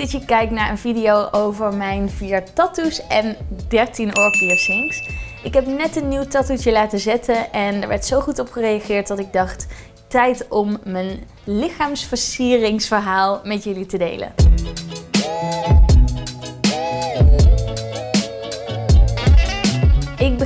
dat je kijkt naar een video over mijn 4 tattoos en 13 oorpiercings. Ik heb net een nieuw tattoetje laten zetten en er werd zo goed op gereageerd dat ik dacht... tijd om mijn lichaamsversieringsverhaal met jullie te delen.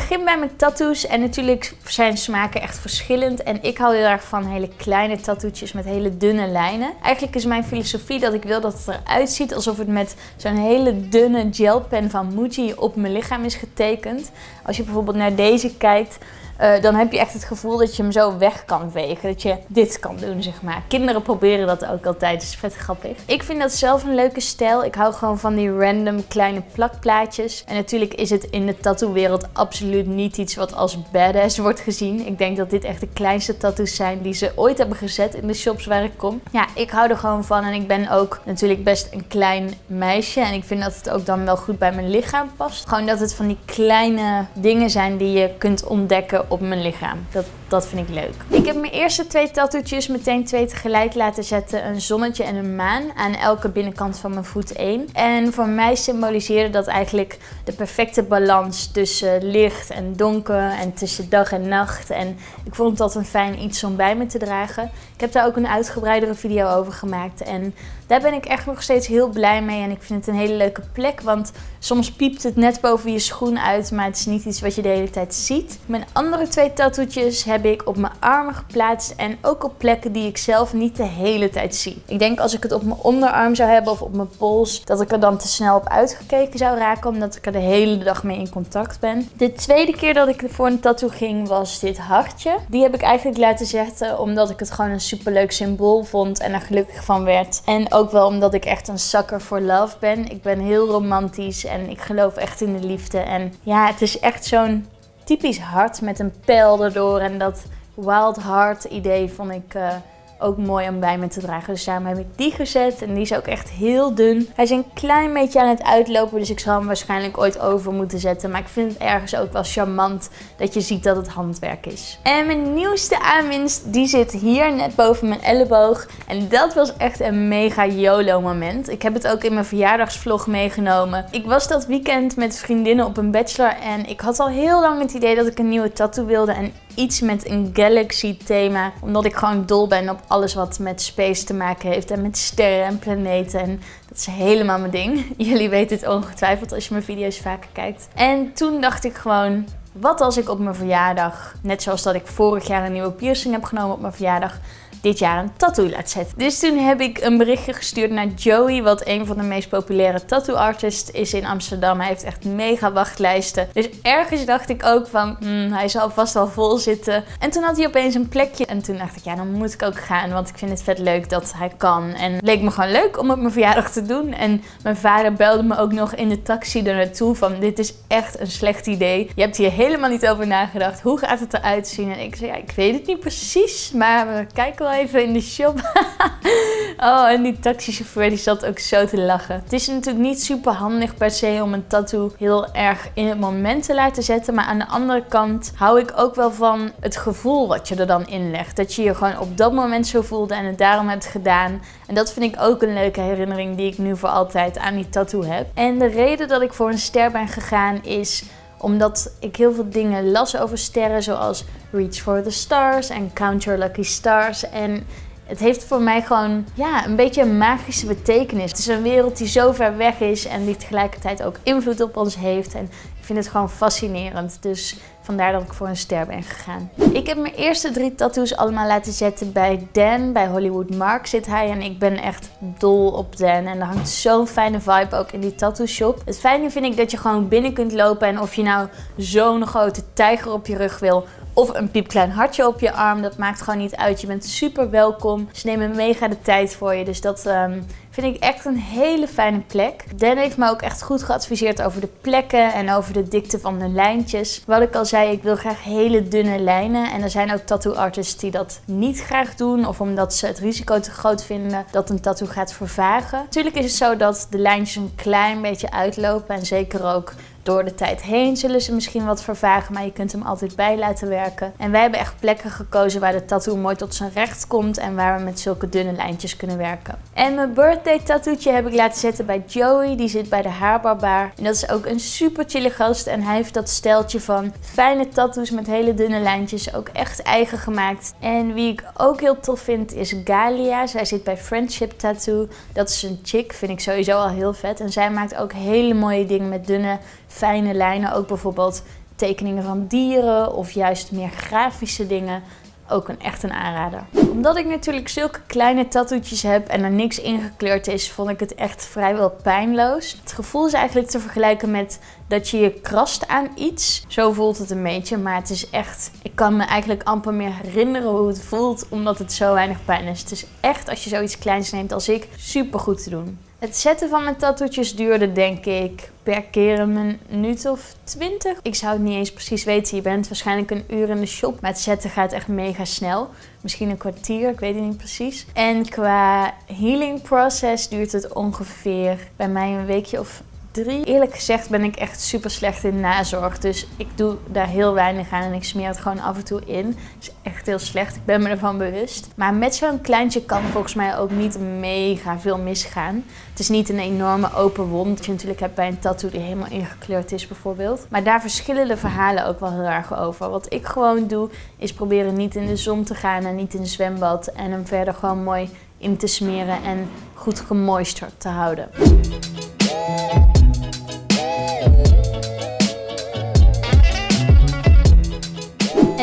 Begin bij mijn tattoos en natuurlijk zijn smaken echt verschillend. En ik hou heel erg van hele kleine tattootjes met hele dunne lijnen. Eigenlijk is mijn filosofie dat ik wil dat het eruit ziet alsof het met zo'n hele dunne gelpen van Muji op mijn lichaam is getekend. Als je bijvoorbeeld naar deze kijkt, uh, dan heb je echt het gevoel dat je hem zo weg kan vegen. Dat je dit kan doen, zeg maar. Kinderen proberen dat ook altijd, is vet grappig. Ik vind dat zelf een leuke stijl. Ik hou gewoon van die random kleine plakplaatjes. En natuurlijk is het in de tattoo-wereld absoluut niet iets wat als badass wordt gezien. Ik denk dat dit echt de kleinste tattoos zijn die ze ooit hebben gezet in de shops waar ik kom. Ja, ik hou er gewoon van en ik ben ook natuurlijk best een klein meisje. En ik vind dat het ook dan wel goed bij mijn lichaam past. Gewoon dat het van die kleine dingen zijn die je kunt ontdekken op mijn lichaam. Dat, dat vind ik leuk. Ik heb mijn eerste twee tattootjes meteen twee tegelijk laten zetten. Een zonnetje en een maan aan elke binnenkant van mijn voet één. En voor mij symboliseerde dat eigenlijk de perfecte balans tussen licht en donker en tussen dag en nacht. En ik vond dat een fijn iets om bij me te dragen. Ik heb daar ook een uitgebreidere video over gemaakt. En daar ben ik echt nog steeds heel blij mee. En ik vind het een hele leuke plek. Want soms piept het net boven je schoen uit. Maar het is niet iets wat je de hele tijd ziet. Mijn andere twee tattoetjes heb ik op mijn armen geplaatst. En ook op plekken die ik zelf niet de hele tijd zie. Ik denk als ik het op mijn onderarm zou hebben of op mijn pols. Dat ik er dan te snel op uitgekeken zou raken. Omdat ik er de hele dag mee in contact ben. De tweede keer dat ik voor een tattoo ging was dit hartje. Die heb ik eigenlijk laten zetten omdat ik het gewoon een superleuk symbool vond. En er gelukkig van werd. En ook wel omdat ik echt een sucker voor love ben. Ik ben heel romantisch en ik geloof echt in de liefde. En ja, het is echt zo'n typisch hart met een pijl erdoor. En dat wild heart idee vond ik... Uh, ook mooi om bij me te dragen. Dus daarom heb ik die gezet. En die is ook echt heel dun. Hij is een klein beetje aan het uitlopen. Dus ik zal hem waarschijnlijk ooit over moeten zetten. Maar ik vind het ergens ook wel charmant dat je ziet dat het handwerk is. En mijn nieuwste aanwinst, die zit hier net boven mijn elleboog. En dat was echt een mega YOLO moment. Ik heb het ook in mijn verjaardagsvlog meegenomen. Ik was dat weekend met vriendinnen op een bachelor. En ik had al heel lang het idee dat ik een nieuwe tattoo wilde. En iets met een galaxy thema. Omdat ik gewoon dol ben op alles wat met space te maken heeft. En met sterren en planeten. En dat is helemaal mijn ding. Jullie weten het ongetwijfeld als je mijn video's vaker kijkt. En toen dacht ik gewoon... Wat als ik op mijn verjaardag, net zoals dat ik vorig jaar een nieuwe piercing heb genomen op mijn verjaardag, dit jaar een tattoo laat zetten. Dus toen heb ik een berichtje gestuurd naar Joey, wat een van de meest populaire tattoo artists is in Amsterdam. Hij heeft echt mega wachtlijsten. Dus ergens dacht ik ook van, hmm, hij zal vast wel vol zitten. En toen had hij opeens een plekje. En toen dacht ik, ja, dan moet ik ook gaan, want ik vind het vet leuk dat hij kan. En het leek me gewoon leuk om op mijn verjaardag te doen. En mijn vader belde me ook nog in de taxi er naartoe van, dit is echt een slecht idee. Je hebt hier helemaal niet over nagedacht. Hoe gaat het eruit zien? En ik zei, ja, ik weet het niet precies, maar we kijken wel even in de shop. oh, en die taxichauffeur die zat ook zo te lachen. Het is natuurlijk niet super handig per se om een tattoo heel erg in het moment te laten zetten. Maar aan de andere kant hou ik ook wel van het gevoel wat je er dan in legt. Dat je je gewoon op dat moment zo voelde en het daarom hebt gedaan. En dat vind ik ook een leuke herinnering die ik nu voor altijd aan die tattoo heb. En de reden dat ik voor een ster ben gegaan is omdat ik heel veel dingen las over sterren, zoals Reach for the Stars en Count Your Lucky Stars. En het heeft voor mij gewoon ja, een beetje een magische betekenis. Het is een wereld die zo ver weg is en die tegelijkertijd ook invloed op ons heeft. En ik vind het gewoon fascinerend. Dus vandaar dat ik voor een ster ben gegaan. Ik heb mijn eerste drie tattoos allemaal laten zetten bij Dan. Bij Hollywood Mark zit hij. En ik ben echt dol op Dan. En er hangt zo'n fijne vibe ook in die tattoo shop. Het fijne vind ik dat je gewoon binnen kunt lopen. En of je nou zo'n grote tijger op je rug wil of een piepklein hartje op je arm. Dat maakt gewoon niet uit. Je bent super welkom. Ze nemen mega de tijd voor je. Dus dat ehm, vind ik echt een hele fijne plek. Dan heeft me ook echt goed geadviseerd over de plekken en over de dikte van de lijntjes. Wat ik al zei, ik wil graag hele dunne lijnen. En er zijn ook tattoo artists die dat niet graag doen. Of omdat ze het risico te groot vinden dat een tattoo gaat vervagen. Natuurlijk is het zo dat de lijntjes een klein beetje uitlopen. En zeker ook Door de tijd heen zullen ze misschien wat vervagen, maar je kunt hem altijd bij laten werken. En wij hebben echt plekken gekozen waar de tattoo mooi tot zijn recht komt en waar we met zulke dunne lijntjes kunnen werken. En mijn birthday tattooetje heb ik laten zetten bij Joey, die zit bij de haarbarbaar. En dat is ook een super chille gast en hij heeft dat steltje van fijne tattoos met hele dunne lijntjes ook echt eigen gemaakt. En wie ik ook heel tof vind is Galia. Zij zit bij Friendship Tattoo. Dat is een chick, vind ik sowieso al heel vet. En zij maakt ook hele mooie dingen met dunne, fijne lijnen. Ook bijvoorbeeld tekeningen van dieren of juist meer grafische dingen ook een, echt een aanrader. Omdat ik natuurlijk zulke kleine tattoetjes heb en er niks ingekleurd is, vond ik het echt vrijwel pijnloos. Het gevoel is eigenlijk te vergelijken met dat je je krast aan iets. Zo voelt het een beetje, maar het is echt... Ik kan me eigenlijk amper meer herinneren hoe het voelt, omdat het zo weinig pijn is. Het is echt, als je zoiets kleins neemt als ik, super goed te doen. Het zetten van mijn tattoetjes duurde denk ik per keer een minuut of twintig. Ik zou het niet eens precies weten. Je bent waarschijnlijk een uur in de shop. Maar het zetten gaat echt mega snel. Misschien een kwartier, ik weet het niet precies. En qua healing process duurt het ongeveer bij mij een weekje of drie. Eerlijk gezegd ben ik echt super slecht in nazorg. Dus ik doe daar heel weinig aan en ik smeer het gewoon af en toe in. Dat is echt heel slecht. Ik ben me ervan bewust. Maar met zo'n kleintje kan volgens mij ook niet mega veel misgaan. Het is niet een enorme open wond. Dat je natuurlijk hebt bij een tattoo die helemaal ingekleurd is bijvoorbeeld. Maar daar verschillen de verhalen ook wel heel erg over. Wat ik gewoon doe is proberen niet in de zon te gaan en niet in een zwembad. En hem verder gewoon mooi in te smeren en goed gemoisterd te houden.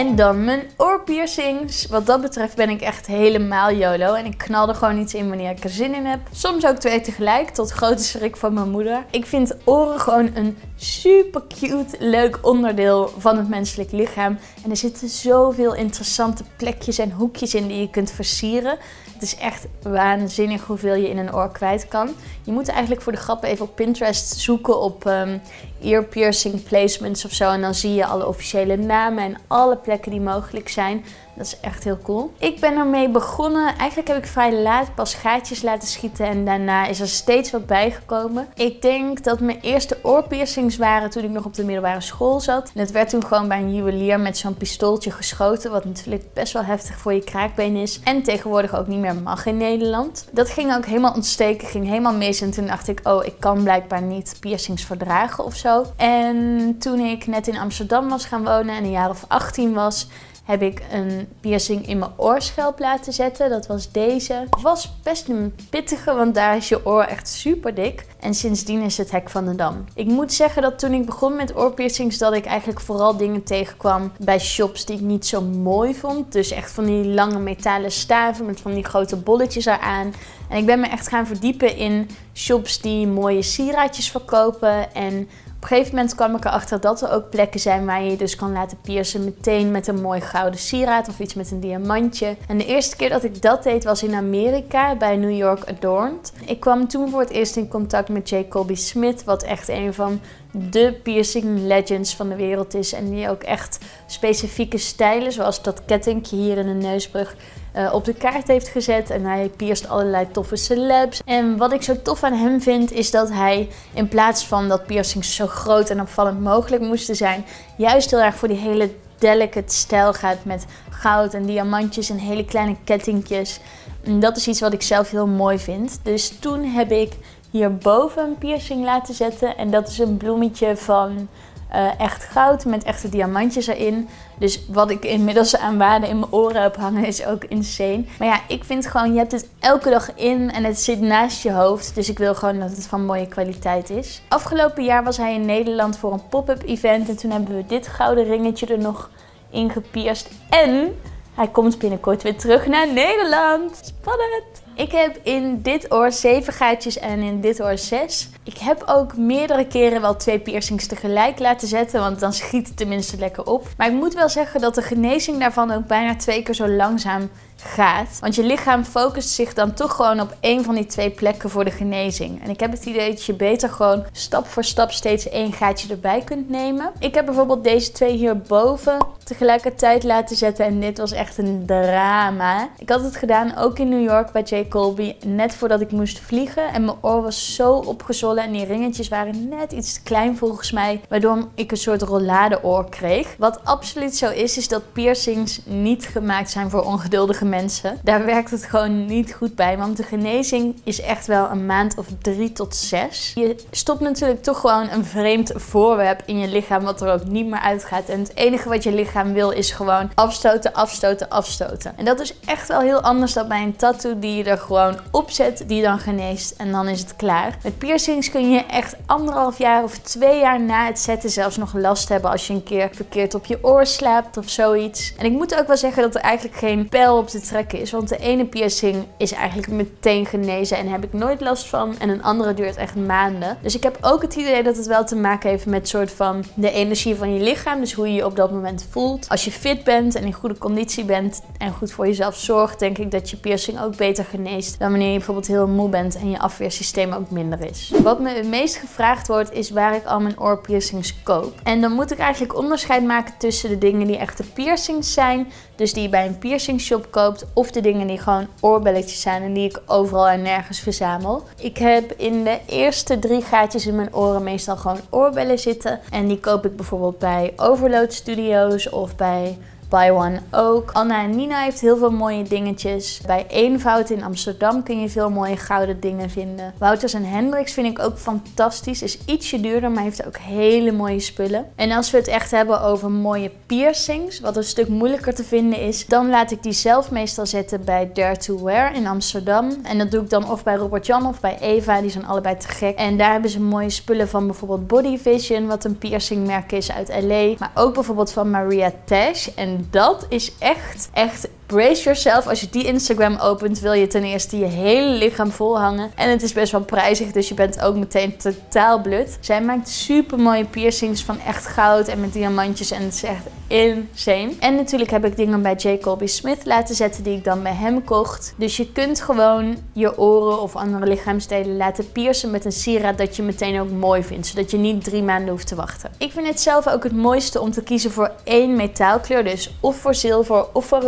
En dan mijn oorpiercings. Wat dat betreft ben ik echt helemaal YOLO. En ik knal er gewoon iets in wanneer ik er zin in heb. Soms ook twee tegelijk, tot grote schrik van mijn moeder. Ik vind oren gewoon een super cute, leuk onderdeel van het menselijk lichaam. En er zitten zoveel interessante plekjes en hoekjes in die je kunt versieren. Het is echt waanzinnig hoeveel je in een oor kwijt kan. Je moet eigenlijk voor de grap even op Pinterest zoeken op um, ear piercing placements of zo. En dan zie je alle officiële namen en alle plekken die mogelijk zijn. Dat is echt heel cool. Ik ben ermee begonnen. Eigenlijk heb ik vrij laat pas gaatjes laten schieten. En daarna is er steeds wat bijgekomen. Ik denk dat mijn eerste oorpiercings waren toen ik nog op de middelbare school zat. En het werd toen gewoon bij een juwelier met zo'n pistooltje geschoten. Wat natuurlijk best wel heftig voor je kraakbeen is. En tegenwoordig ook niet meer mag in Nederland. Dat ging ook helemaal ontsteken. Ging helemaal mis. En toen dacht ik, oh, ik kan blijkbaar niet piercings verdragen of zo. En toen ik net in Amsterdam was gaan wonen en een jaar of 18 was heb ik een piercing in mijn oorschelp laten zetten. Dat was deze. Het was best een pittige, want daar is je oor echt super dik. En sindsdien is het hek van de dam. Ik moet zeggen dat toen ik begon met oorpiercings, dat ik eigenlijk vooral dingen tegenkwam bij shops die ik niet zo mooi vond. Dus echt van die lange metalen staven met van die grote bolletjes eraan. En ik ben me echt gaan verdiepen in shops die mooie sieraadjes verkopen en op een gegeven moment kwam ik erachter dat er ook plekken zijn waar je je dus kan laten piercen meteen met een mooi gouden sieraad of iets met een diamantje. En de eerste keer dat ik dat deed was in Amerika bij New York Adorned. Ik kwam toen voor het eerst in contact met J. Colby Smith, wat echt een van de piercing legends van de wereld is. En die ook echt specifieke stijlen, zoals dat kettingje hier in de neusbrug, uh, op de kaart heeft gezet. En hij pierst allerlei toffe celebs. En wat ik zo tof aan hem vind, is dat hij in plaats van dat piercings zo groot en opvallend mogelijk moesten zijn, juist heel erg voor die hele delicate stijl gaat met goud en diamantjes en hele kleine kettingjes. En dat is iets wat ik zelf heel mooi vind. Dus toen heb ik hierboven een piercing laten zetten. En dat is een bloemetje van uh, echt goud met echte diamantjes erin. Dus wat ik inmiddels aan waarde in mijn oren heb hangen is ook insane. Maar ja, ik vind gewoon, je hebt het elke dag in en het zit naast je hoofd. Dus ik wil gewoon dat het van mooie kwaliteit is. Afgelopen jaar was hij in Nederland voor een pop-up event. En toen hebben we dit gouden ringetje er nog in gepierst. En hij komt binnenkort weer terug naar Nederland. Spannend! Ik heb in dit oor zeven gaatjes en in dit oor zes. Ik heb ook meerdere keren wel twee piercings tegelijk laten zetten, want dan schiet het tenminste lekker op. Maar ik moet wel zeggen dat de genezing daarvan ook bijna twee keer zo langzaam gaat. Want je lichaam focust zich dan toch gewoon op één van die twee plekken voor de genezing. En ik heb het idee dat je beter gewoon stap voor stap steeds één gaatje erbij kunt nemen. Ik heb bijvoorbeeld deze twee hierboven tegelijkertijd laten zetten en dit was echt een drama. Ik had het gedaan ook in New York bij J. Colby net voordat ik moest vliegen. En mijn oor was zo opgezwollen en die ringetjes waren net iets te klein volgens mij. Waardoor ik een soort rolladeoor kreeg. Wat absoluut zo is, is dat piercings niet gemaakt zijn voor ongeduldige mensen. Daar werkt het gewoon niet goed bij. Want de genezing is echt wel een maand of drie tot zes. Je stopt natuurlijk toch gewoon een vreemd voorwerp in je lichaam wat er ook niet meer uitgaat. En het enige wat je lichaam wil is gewoon afstoten, afstoten, afstoten. En dat is echt wel heel anders dan bij een tattoo die je gewoon opzet, die dan geneest en dan is het klaar. Met piercings kun je echt anderhalf jaar of twee jaar na het zetten zelfs nog last hebben als je een keer verkeerd op je oor slaapt of zoiets. En ik moet ook wel zeggen dat er eigenlijk geen pijl op te trekken is, want de ene piercing is eigenlijk meteen genezen en heb ik nooit last van en een andere duurt echt maanden. Dus ik heb ook het idee dat het wel te maken heeft met soort van de energie van je lichaam, dus hoe je je op dat moment voelt. Als je fit bent en in goede conditie bent en goed voor jezelf zorgt, denk ik dat je piercing ook beter geneest dan wanneer je bijvoorbeeld heel moe bent en je afweersysteem ook minder is. Wat me het meest gevraagd wordt is waar ik al mijn oorpiercings koop. En dan moet ik eigenlijk onderscheid maken tussen de dingen die echte piercings zijn, dus die je bij een piercing shop koopt, of de dingen die gewoon oorbelletjes zijn en die ik overal en nergens verzamel. Ik heb in de eerste drie gaatjes in mijn oren meestal gewoon oorbellen zitten en die koop ik bijvoorbeeld bij Overload Studios of bij Buy One ook. Anna en Nina heeft heel veel mooie dingetjes. Bij Eenvoud in Amsterdam kun je veel mooie gouden dingen vinden. Wouters en Hendricks vind ik ook fantastisch. Is ietsje duurder, maar heeft ook hele mooie spullen. En als we het echt hebben over mooie piercings, wat een stuk moeilijker te vinden is, dan laat ik die zelf meestal zetten bij Dare to Wear in Amsterdam. En dat doe ik dan of bij Robert Jan of bij Eva, die zijn allebei te gek. En daar hebben ze mooie spullen van bijvoorbeeld Body Vision, wat een piercingmerk is uit LA. Maar ook bijvoorbeeld van Maria Tash. En dat is echt, echt brace yourself. Als je die Instagram opent, wil je ten eerste je hele lichaam vol hangen. En het is best wel prijzig, dus je bent ook meteen totaal blut. Zij maakt super mooie piercings van echt goud en met diamantjes. En het is echt insane. En natuurlijk heb ik dingen bij J. Colby Smith laten zetten die ik dan bij hem kocht. Dus je kunt gewoon je oren of andere lichaamsdelen laten piercen met een sieraad dat je meteen ook mooi vindt. Zodat je niet drie maanden hoeft te wachten. Ik vind het zelf ook het mooiste om te kiezen voor één metaalkleur. Dus of voor zilver of voor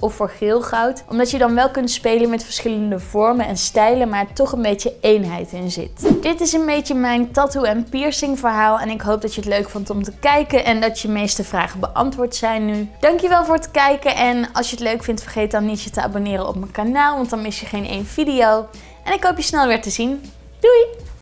of voor geel goud. Omdat je dan wel kunt spelen met verschillende vormen en stijlen, maar toch een beetje eenheid in zit. Dit is een beetje mijn tattoo en piercing verhaal en ik hoop dat je het leuk vond om te kijken en dat je meeste vragen beantwoord zijn nu. Dankjewel voor het kijken en als je het leuk vindt vergeet dan niet je te abonneren op mijn kanaal, want dan mis je geen één video. En ik hoop je snel weer te zien. Doei!